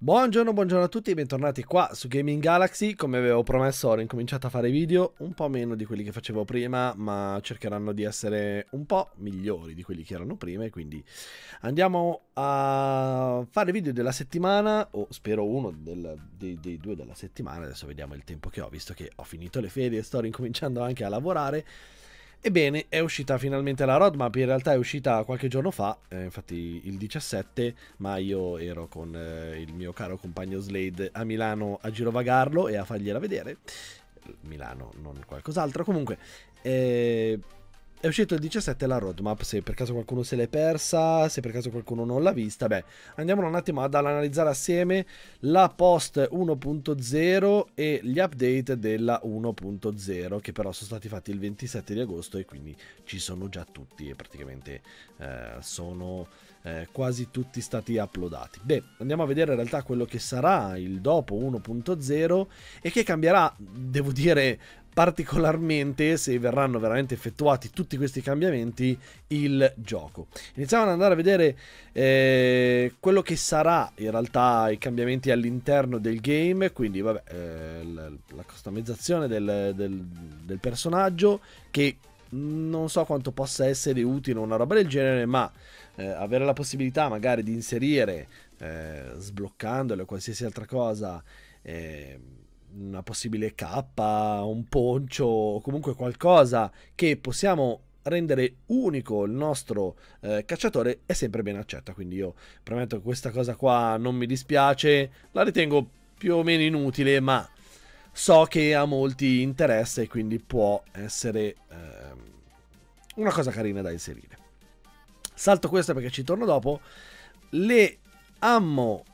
Buongiorno, buongiorno a tutti e bentornati qua su Gaming Galaxy. Come avevo promesso ho incominciato a fare video un po' meno di quelli che facevo prima, ma cercheranno di essere un po' migliori di quelli che erano prima e quindi andiamo a fare video della settimana, o spero uno del, dei, dei due della settimana, adesso vediamo il tempo che ho, visto che ho finito le ferie e sto ricominciando anche a lavorare. Ebbene, è uscita finalmente la roadmap, in realtà è uscita qualche giorno fa, eh, infatti il 17, ma io ero con eh, il mio caro compagno Slade a Milano a girovagarlo e a fargliela vedere. Milano, non qualcos'altro. Comunque, eh, è uscito il 17 la roadmap, se per caso qualcuno se l'è persa, se per caso qualcuno non l'ha vista, beh, andiamo un attimo ad analizzare assieme la post 1.0 e gli update della 1.0, che però sono stati fatti il 27 di agosto e quindi ci sono già tutti e praticamente eh, sono eh, quasi tutti stati uploadati. Beh, andiamo a vedere in realtà quello che sarà il dopo 1.0 e che cambierà, devo dire, particolarmente se verranno veramente effettuati tutti questi cambiamenti il gioco. Iniziamo ad andare a vedere eh, quello che sarà in realtà i cambiamenti all'interno del game, quindi vabbè, eh, la, la, customizzazione del, del, del personaggio che non so quanto possa essere utile una roba del genere, ma eh, avere la possibilità magari di inserire, eh, sbloccandole o qualsiasi altra cosa, eh, una possibile cappa, un poncio o comunque qualcosa che possiamo rendere unico il nostro eh, cacciatore è sempre ben accetta. Quindi io prometto che questa cosa qua non mi dispiace, la ritengo più o meno inutile, ma so che a molti interessa e quindi può essere eh, una cosa carina da inserire. Salto questo perché ci torno dopo. Le ammo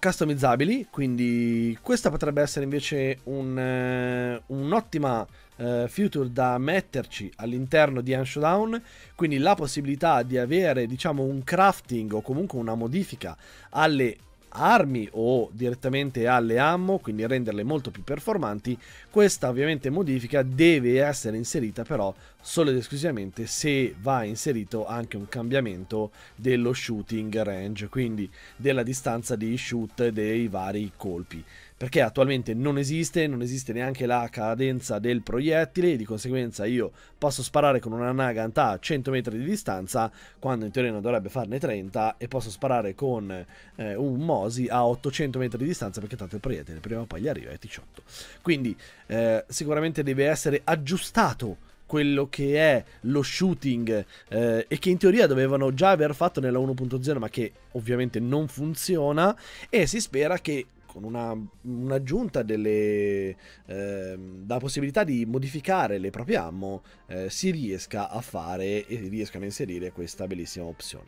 customizzabili, quindi questa potrebbe essere invece un, uh, un'ottima uh, feature da metterci all'interno di Down, quindi la possibilità di avere diciamo un crafting o comunque una modifica alle armi o direttamente alle ammo, quindi renderle molto più performanti. Questa ovviamente modifica deve essere inserita però solo ed esclusivamente se va inserito anche un cambiamento dello shooting range, quindi della distanza di shoot dei vari colpi perché attualmente non esiste, non esiste neanche la cadenza del proiettile e di conseguenza io posso sparare con una Nagant a 100 metri di distanza quando in teoria non dovrebbe farne 30 e posso sparare con eh, un Mosi a 800 metri di distanza perché tanto il proiettile prima o poi gli arriva ai 18. Quindi eh, sicuramente deve essere aggiustato quello che è lo shooting eh, e che in teoria dovevano già aver fatto nella 1.0 ma che ovviamente non funziona e si spera che con una, un'aggiunta delle eh, la possibilità di modificare le proprie ammo eh, si riesca a fare e riescano a inserire questa bellissima opzione.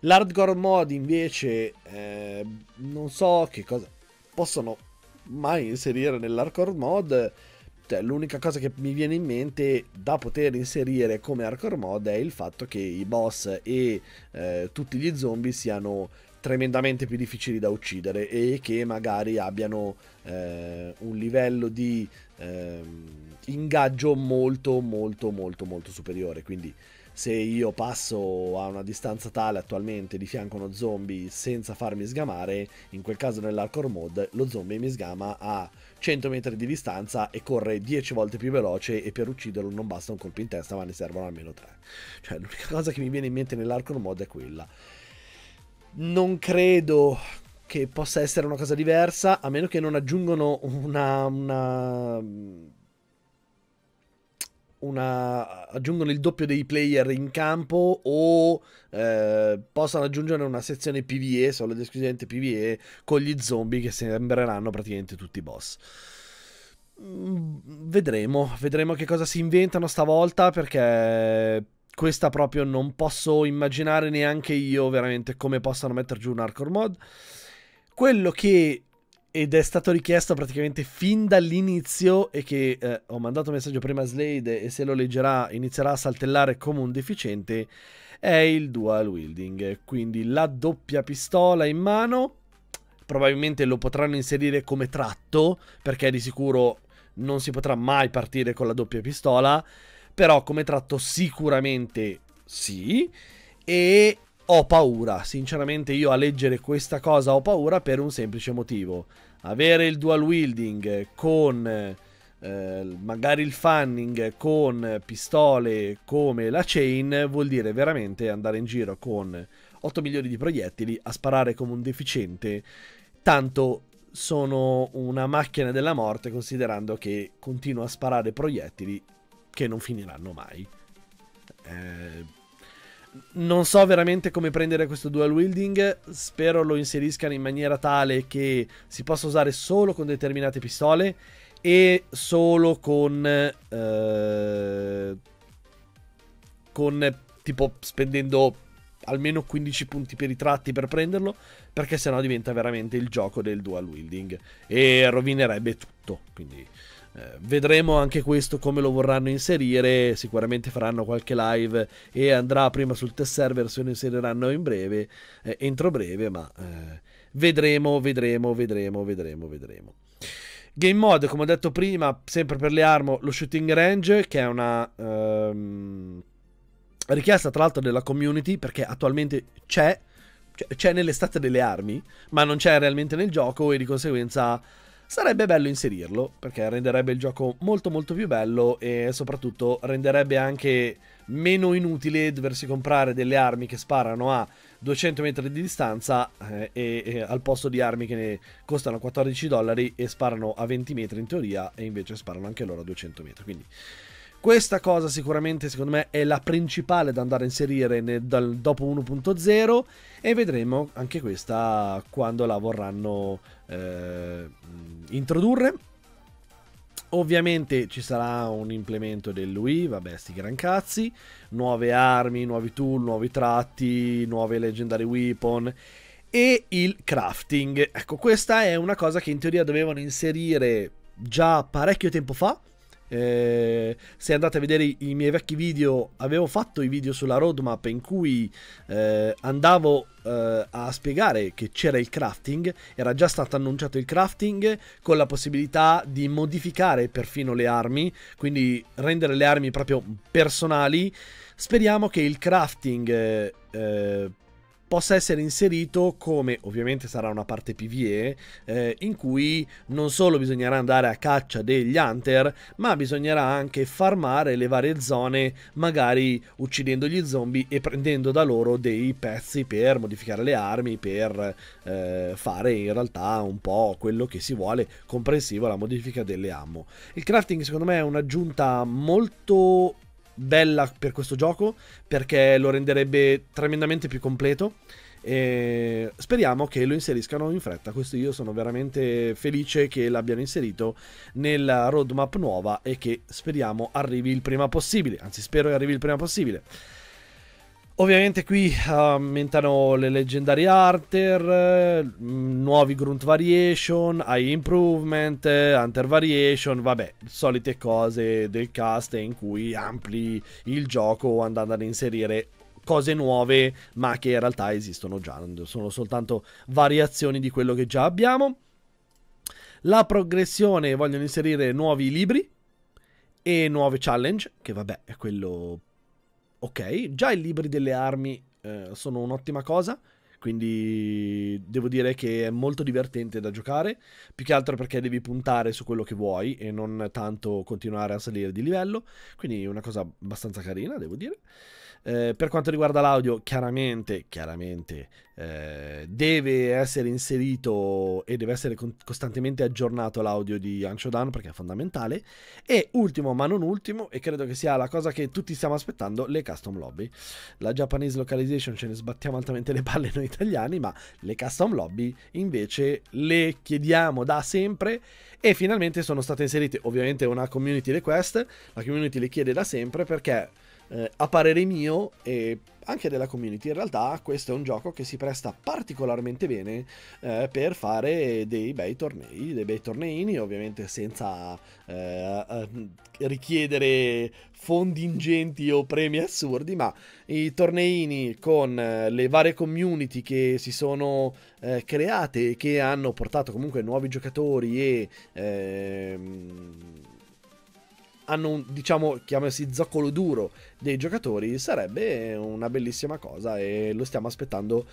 L'hardcore mod invece eh, non so che cosa possono mai inserire nell'hardcore mod l'unica cosa che mi viene in mente da poter inserire come hardcore mod è il fatto che i boss e eh, tutti gli zombie siano tremendamente più difficili da uccidere e che magari abbiano eh, un livello di eh, ingaggio molto molto molto molto superiore. Quindi se io passo a una distanza tale attualmente di fianco a uno zombie senza farmi sgamare in quel caso nell'hardcore mode lo zombie mi sgama a 100 metri di distanza e corre 10 volte più veloce e per ucciderlo non basta un colpo in testa ma ne servono almeno 3 cioè l'unica cosa che mi viene in mente nell'hardcore mode è quella. Non credo che possa essere una cosa diversa, a meno che non aggiungono una, una, una aggiungono il doppio dei player in campo o eh, possano aggiungere una sezione PvE, solo ed esclusivamente PvE, con gli zombie che sembreranno praticamente tutti boss. Mm, vedremo, vedremo che cosa si inventano stavolta perché questa proprio non posso immaginare neanche io veramente come possano mettere giù un hardcore mod. Quello che ed è stato richiesto praticamente fin dall'inizio e che eh, ho mandato un messaggio prima a Slade e se lo leggerà inizierà a saltellare come un deficiente è il dual wielding, quindi la doppia pistola in mano probabilmente lo potranno inserire come tratto perché di sicuro non si potrà mai partire con la doppia pistola però come tratto sicuramente sì. E ho paura, sinceramente io a leggere questa cosa ho paura per un semplice motivo. Avere il dual wielding con eh, magari il fanning con pistole come la chain vuol dire veramente andare in giro con 8 milioni di proiettili a sparare come un deficiente, tanto sono una macchina della morte considerando che continuo a sparare proiettili che non finiranno mai. Eh, non so veramente come prendere questo dual wielding. Spero lo inseriscano in maniera tale che si possa usare solo con determinate pistole e solo con. Eh, con tipo spendendo almeno 15 punti per i tratti per prenderlo. Perché sennò diventa veramente il gioco del dual wielding e rovinerebbe tutto. Quindi. Eh, vedremo anche questo come lo vorranno inserire. Sicuramente faranno qualche live e andrà prima sul test server se lo inseriranno in breve, eh, entro breve, ma eh, vedremo, vedremo, vedremo, vedremo, vedremo. Game mode, come ho detto prima, sempre per le armi, lo shooting range, che è una um, richiesta tra l'altro della community, perché attualmente c'è, c'è nell'estate delle armi, ma non c'è realmente nel gioco e di conseguenza Sarebbe bello inserirlo, perché renderebbe il gioco molto molto più bello e soprattutto renderebbe anche meno inutile doversi comprare delle armi che sparano a 200 metri di distanza eh, e, e, al posto di armi che ne costano 14 dollari e sparano a 20 metri in teoria e invece sparano anche loro a 200 metri. Quindi questa cosa sicuramente secondo me è la principale da andare a inserire nel, dal, dopo 1.0 e vedremo anche questa quando la vorranno eh, introdurre. Ovviamente ci sarà un implemento dell'UI, vabbè sti gran cazzi, nuove armi, nuovi tool, nuovi tratti, nuove legendary weapon e il crafting. Ecco, questa è una cosa che in teoria dovevano inserire già parecchio tempo fa eh, se andate a vedere i, miei vecchi video, avevo fatto i video sulla roadmap in cui eh, andavo eh, a spiegare che c'era il crafting, era già stato annunciato il crafting con la possibilità di modificare perfino le armi, quindi rendere le armi proprio personali. Speriamo che il crafting eh, possa essere inserito come ovviamente sarà una parte PvE eh, in cui non solo bisognerà andare a caccia degli hunter ma bisognerà anche farmare le varie zone magari uccidendo gli zombie e prendendo da loro dei pezzi per modificare le armi per eh, fare in realtà un po' quello che si vuole comprensivo alla modifica delle ammo. Il crafting secondo me è un'aggiunta molto bella per questo gioco perché lo renderebbe tremendamente più completo. E speriamo che lo inseriscano in fretta. Questo io sono veramente felice che l'abbiano inserito nella roadmap nuova e che speriamo arrivi il prima possibile. Anzi, spero che arrivi il prima possibile. Ovviamente qui aumentano le Legendary Arter, mm, nuovi Grunt Variation, High Improvement, Hunter Variation, vabbè, solite cose del cast in cui ampli il gioco andando ad inserire cose nuove ma che in realtà esistono già, sono soltanto variazioni di quello che già abbiamo. La progressione vogliono inserire nuovi libri e nuove challenge, che vabbè è quello ok. Già i libri delle armi eh, sono un'ottima cosa. Quindi devo dire che è molto divertente da giocare, più che altro perché devi puntare su quello che vuoi e non tanto continuare a salire di livello, quindi una cosa abbastanza carina, devo dire. Eh, per quanto riguarda l'audio, chiaramente, chiaramente eh, deve essere inserito e deve essere con- costantemente aggiornato l'audio di Anshodan perché è fondamentale. E ultimo, ma non ultimo, e credo che sia la cosa che tutti stiamo aspettando, le custom lobby. La Japanese localization ce ne sbattiamo altamente le palle noi italiani, ma le custom lobby invece le chiediamo da sempre e finalmente sono state inserite ovviamente una community request. La community le chiede da sempre perché eh, a parere mio e anche della community, in realtà questo è un gioco che si presta particolarmente bene eh, per fare dei bei tornei, dei bei torneini, ovviamente senza eh, eh, richiedere fondi ingenti o premi assurdi, ma i torneini con eh, le varie community che si sono eh, create e che hanno portato comunque nuovi giocatori e ehm, hanno un, diciamo, chiamasi zoccolo duro dei giocatori, sarebbe una bellissima cosa e lo stiamo aspettando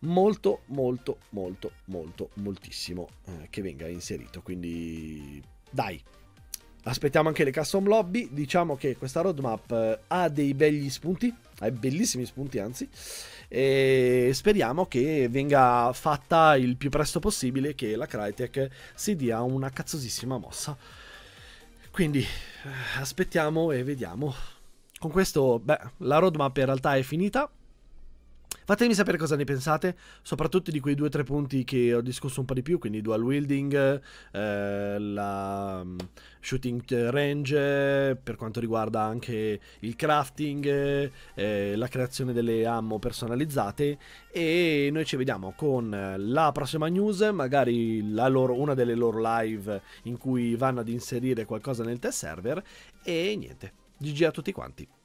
molto, molto, molto, molto, moltissimo eh, che venga inserito. Quindi dai, aspettiamo anche le custom lobby. Diciamo che questa roadmap eh, ha dei begli spunti, ha bellissimi spunti anzi, e speriamo che venga fatta il più presto possibile, che la Crytek si dia una cazzosissima mossa. Quindi eh, aspettiamo e vediamo. Con questo, beh, la roadmap in realtà è finita. Fatemi sapere cosa ne pensate, soprattutto di quei due o tre punti che ho discusso un po' di più, quindi dual wielding, eh, la um, shooting range, per quanto riguarda anche il crafting, eh, la creazione delle ammo personalizzate e noi ci vediamo con la prossima news, magari loro, una delle loro live in cui vanno ad inserire qualcosa nel test server e niente. GG a tutti quanti.